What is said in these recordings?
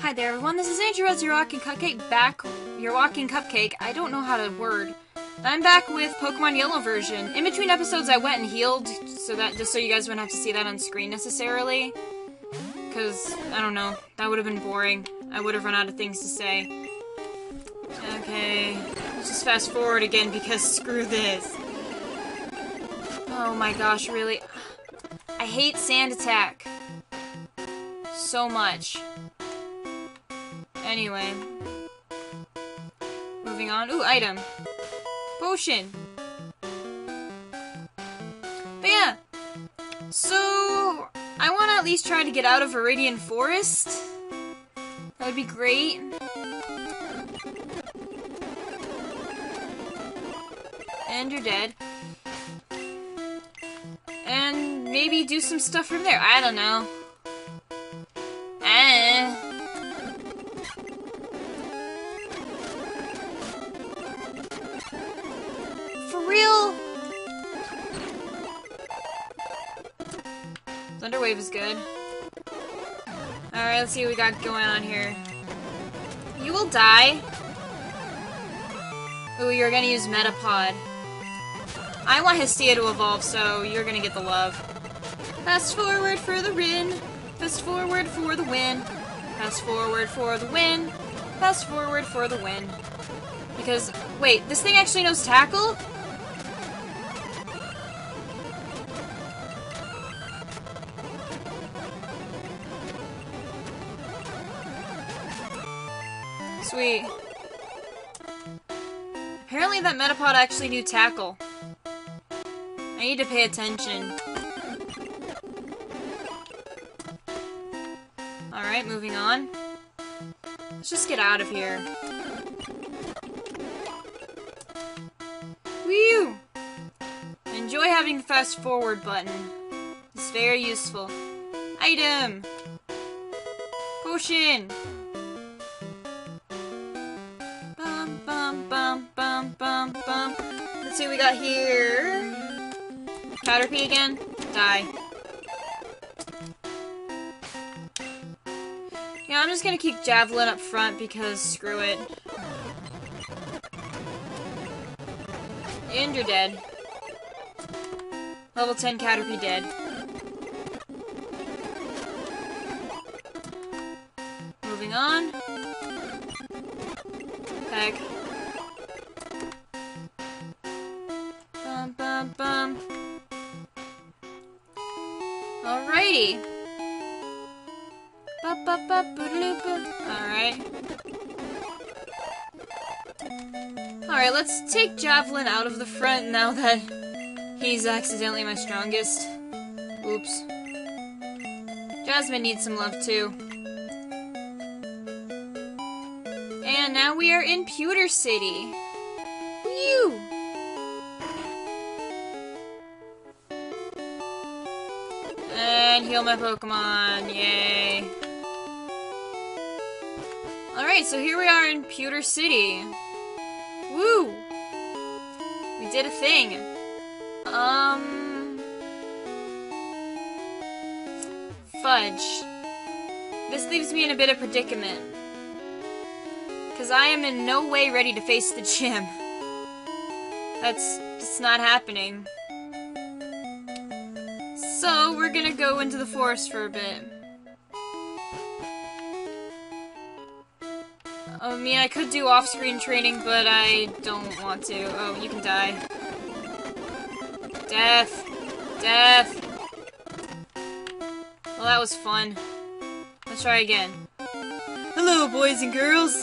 Hi there, everyone. This is Angel your walking cupcake back. Your walking cupcake. I don't know how to word. I'm back with Pokemon Yellow version. In between episodes, I went and healed, so that just so you guys wouldn't have to see that on screen necessarily. Cause I don't know, that would have been boring. I would have run out of things to say. Okay, let's just fast forward again because screw this. Oh my gosh, really? I hate Sand Attack so much. Anyway. Moving on. Ooh, item. Potion. But yeah. So, I want to at least try to get out of Viridian Forest. That would be great. And you're dead. And maybe do some stuff from there. I don't know. Eh. Thunderwave is good. Alright, let's see what we got going on here. You will die. Ooh, you're gonna use Metapod. I want Hestia to evolve, so you're gonna get the love. Fast forward for the win. Fast forward for the win. Fast forward for the win. Fast forward for the win. Because, wait, this thing actually knows tackle? Sweet. Apparently that Metapod actually knew tackle. I need to pay attention. Alright, moving on. Let's just get out of here. Whew! Enjoy having the fast forward button. It's very useful. Item! Potion! We got here. Caterpie again? Die. Yeah, I'm just gonna keep Javelin up front because screw it. And you're dead. Level 10 Caterpie dead. Moving on. Heck. Bum bum. Alrighty. Alright. Alright, let's take Javelin out of the front now that he's accidentally my strongest. Oops. Jasmine needs some love too. And now we are in Pewter City. Heal my Pokemon, yay. Alright, so here we are in Pewter City. Woo! We did a thing. Um... Fudge. This leaves me in a bit of predicament. Because I am in no way ready to face the gym. That's just not happening. So, we're gonna go into the forest for a bit. I mean, I could do off-screen training, but I don't want to. Oh, you can die. Death! Death! Well, that was fun. Let's try again. Hello, boys and girls!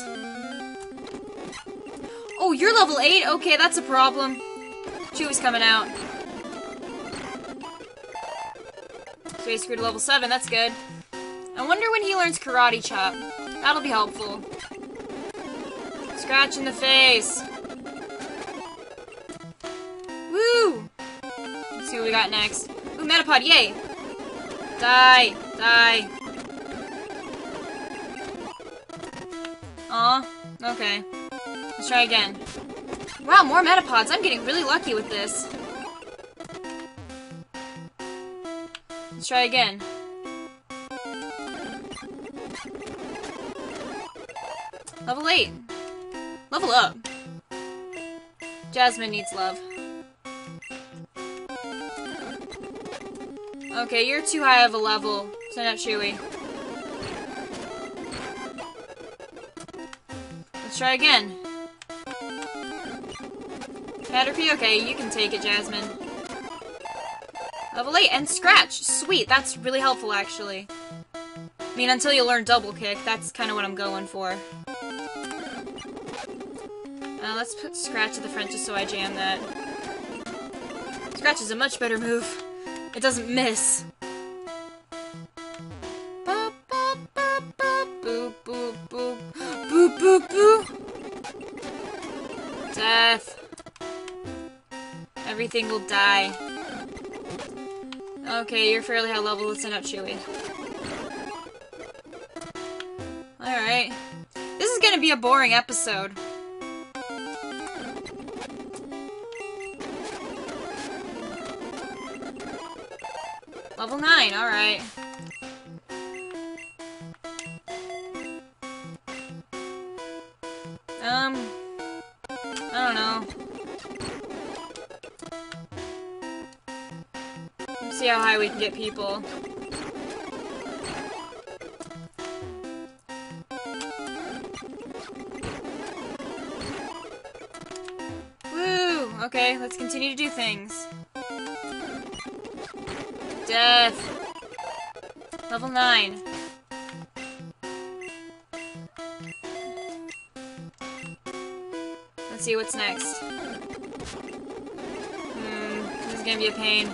Oh, you're level 8? Okay, that's a problem. Chewy's coming out. Space Crew to level 7, that's good. I wonder when he learns Karate Chop. That'll be helpful. Scratch in the face. Woo! Let's see what we got next. Ooh, Metapod, yay! Die! Die! Aw, okay. Let's try again. Wow, more Metapods. I'm getting really lucky with this. Try again. Level 8. Level up. Jasmine needs love. Okay, you're too high of a level. Send out Chewy. Let's try again. Caterpie, okay, you can take it, Jasmine. Level 8, and Scratch! Sweet, that's really helpful, actually. I mean, until you learn Double Kick, that's kind of what I'm going for. Uh, let's put Scratch at the front just so I jam that. Scratch is a much better move. It doesn't miss. Death. Everything will die. Okay, you're fairly high level. Let's send out Chewy. Alright. This is gonna be a boring episode. Level 9, alright. See how high we can get people. Woo! Okay, let's continue to do things. Death. Level 9. Let's see what's next. Hmm, this is gonna be a pain.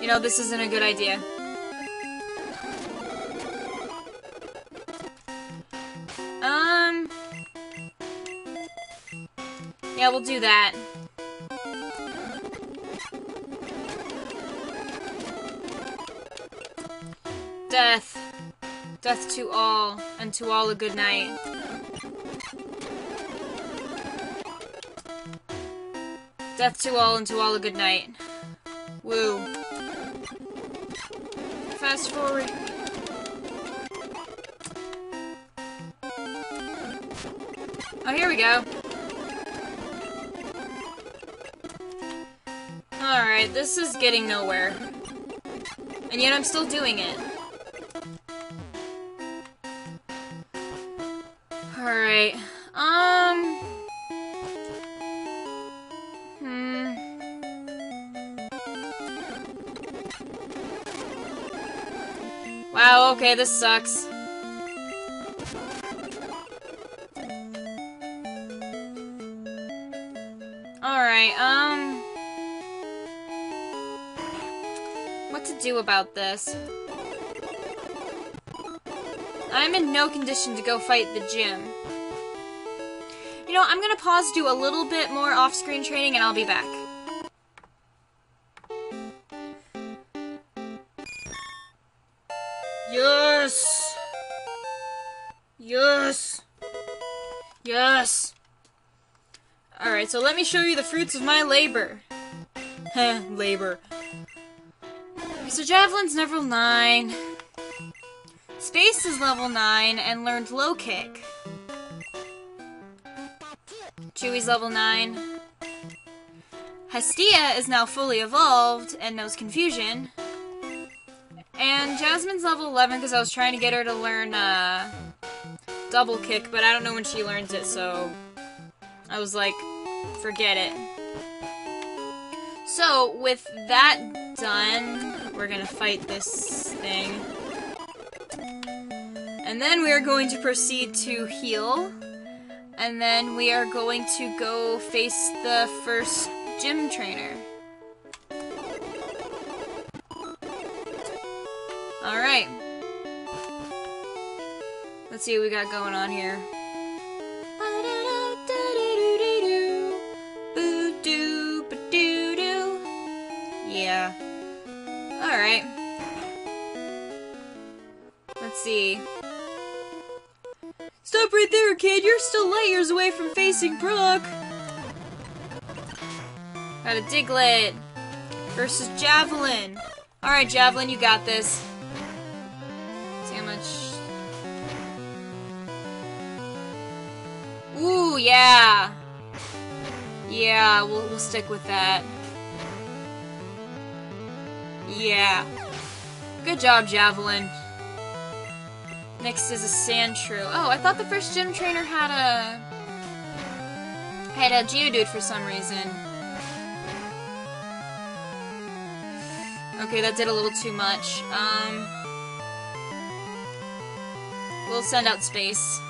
You know, this isn't a good idea. Um... Yeah, we'll do that. Death. Death to all, and to all a good night. Death to all, and to all a good night. Woo. Fast forward. Oh, here we go. Alright, this is getting nowhere. And yet I'm still doing it. Wow, okay, this sucks. Alright, um... What to do about this? I'm in no condition to go fight the gym. You know, I'm gonna pause, do a little bit more off-screen training, and I'll be back. Yes! Alright, so let me show you the fruits of my labor. Heh, labor. So Javelin's level 9. Space is level 9 and learned low kick. Chewie's level 9. Hestia is now fully evolved and knows confusion. And Jasmine's level 11 because I was trying to get her to learn uh, double kick, but I don't know when she learns it, so I was like, forget it. So, with that done, we're gonna fight this thing. And then we are going to proceed to heal. And then we are going to go face the first gym trainer. Alright. Let's see what we got going on here. Yeah. Alright. Let's see. Stop right there, kid! You're still light years away from facing Brock! Got a Diglett versus Javelin. Alright, Javelin, you got this. See how much... Yeah. Yeah, we'll, we'll stick with that. Yeah. Good job, Javelin. Next is a Sandshrew. Oh, I thought the first gym trainer had a... had a Geodude for some reason. Okay, that did a little too much. Um... We'll send out Space.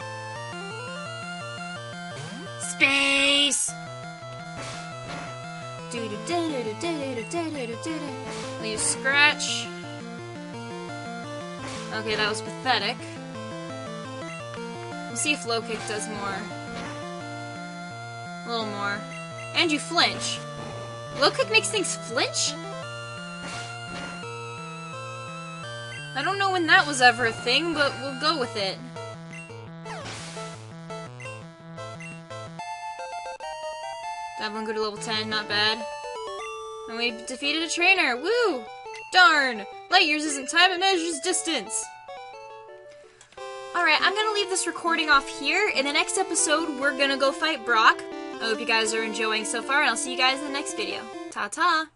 Space! Will you scratch? Okay, that was pathetic. We'll see if low kick does more. A little more. And you flinch. Low kick makes things flinch? I don't know when that was ever a thing, but we'll go with it. Javelin go to level 10, not bad. And we defeated a trainer, woo! Darn! Light years isn't time, it measures distance! Alright, I'm gonna leave this recording off here. In the next episode, we're gonna go fight Brock. I hope you guys are enjoying so far, and I'll see you guys in the next video. Ta-ta!